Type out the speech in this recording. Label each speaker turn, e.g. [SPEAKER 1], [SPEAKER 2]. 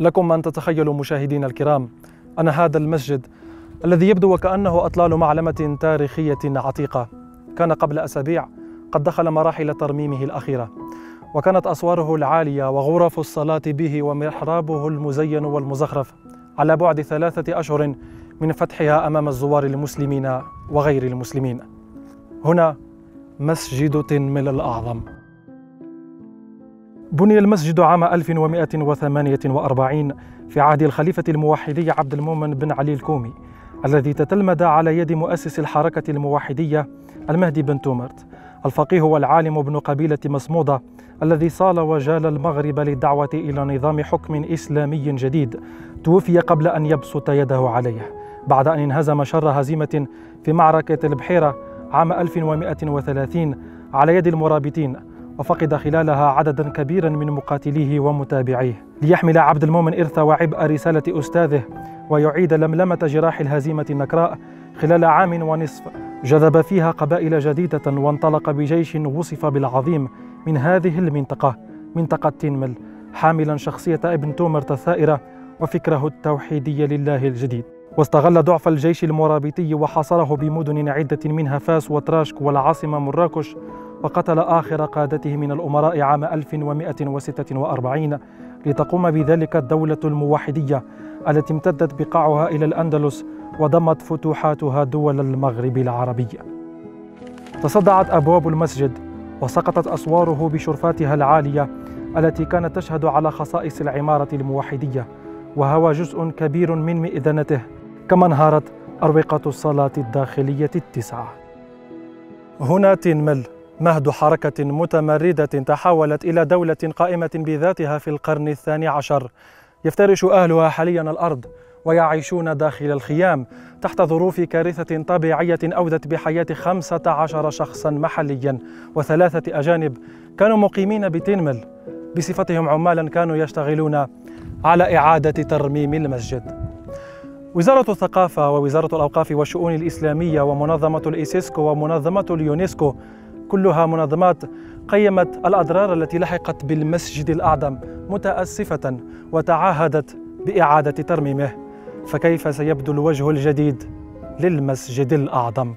[SPEAKER 1] لكم أن تتخيلوا مشاهدينا الكرام أن هذا المسجد الذي يبدو وكأنه أطلال معلمة تاريخية عتيقة. كان قبل أسابيع قد دخل مراحل ترميمه الأخيرة وكانت أسواره العالية وغرف الصلاة به ومحرابه المزين والمزخرف على بعد ثلاثة أشهر من فتحها أمام الزوار المسلمين وغير المسلمين. هنا مسجد تنمل الأعظم. بني المسجد عام 1148 في عهد الخليفة الموحدي عبد المؤمن بن علي الكومي الذي تتلمذ على يد مؤسس الحركة الموحدية المهدي بن تومرت الفقيه والعالم ابن قبيلة مصمودة الذي صال وجال المغرب للدعوة إلى نظام حكم إسلامي جديد توفي قبل أن يبسط يده عليه بعد أن انهزم شر هزيمة في معركة البحيرة عام 1130 على يد المرابطين وفقد خلالها عددا كبيرا من مقاتليه ومتابعيه. ليحمل عبد المؤمن إرث وعبء رسالة أستاذه ويعيد لملمة جراح الهزيمة النكراء خلال عام ونصف. جذب فيها قبائل جديدة وانطلق بجيش وصف بالعظيم من هذه المنطقة منطقة تنمل حاملا شخصية ابن تومرت الثائرة وفكره التوحيدي لله الجديد. واستغل ضعف الجيش المرابطي وحاصره بمدن عدة منها فاس وتراشك والعاصمة مراكش وقتل آخر قادته من الأمراء عام 1146 لتقوم بذلك الدولة الموحدية التي امتدت بقاعها إلى الأندلس وضمت فتوحاتها دول المغرب العربي. تصدعت أبواب المسجد وسقطت أسواره بشرفاتها العالية التي كانت تشهد على خصائص العمارة الموحدية وهوى جزء كبير من مئذنته كما انهارت أروقة الصلاة الداخلية التسعة. هنا تنمل مهد حركة متمردة تحولت إلى دولة قائمة بذاتها في القرن الثاني عشر. يفترش أهلها حاليا الأرض ويعيشون داخل الخيام تحت ظروف كارثة طبيعية أودت بحياة خمسة عشر شخصا محليا وثلاثة أجانب كانوا مقيمين بتنمل. بصفتهم عمالا كانوا يشتغلون على إعادة ترميم المسجد. وزارة الثقافة ووزارة الأوقاف والشؤون الإسلامية ومنظمة الإيسيسكو ومنظمة اليونسكو كلها منظمات قيمت الأضرار التي لحقت بالمسجد الأعظم متأسفة وتعهدت بإعادة ترميمه فكيف سيبدو الوجه الجديد للمسجد الأعظم؟